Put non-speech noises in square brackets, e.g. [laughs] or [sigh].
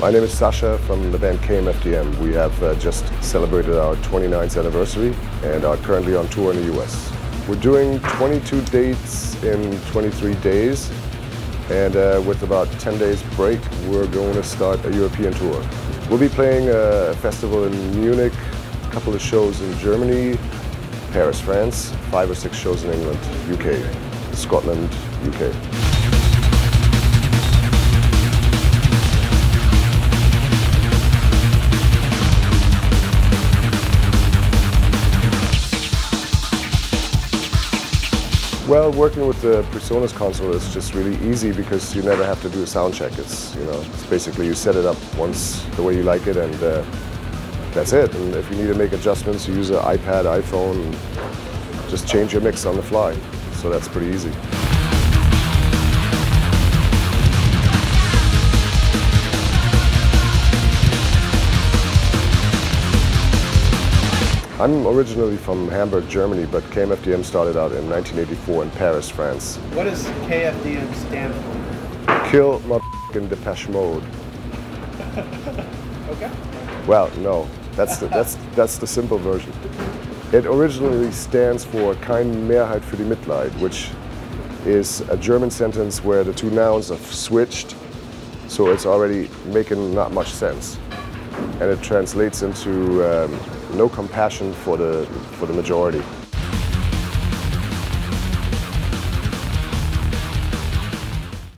My name is Sascha from the band KMFDM. We have uh, just celebrated our 29th anniversary and are currently on tour in the US. We're doing 22 dates in 23 days and uh, with about 10 days break we're going to start a European tour. We'll be playing a festival in Munich, a couple of shows in Germany, Paris, France, five or six shows in England, UK, Scotland, UK. Well, working with the PreSonus console is just really easy because you never have to do a sound check. It's, you know, it's basically you set it up once the way you like it and uh, that's it. And if you need to make adjustments, you use an iPad, iPhone, just change your mix on the fly. So that's pretty easy. I'm originally from Hamburg, Germany, but KMFDM started out in 1984 in Paris, France. What does KMFDM stand for? Kill motherfucking Depeche Mode. [laughs] Okay. Well, no, that's the, that's, that's the simple version. It originally stands for Keine Mehrheit für die Mitleid, which is a German sentence where the two nouns are switched, so it's already making not much sense. And it translates into um, no compassion for the, for the majority.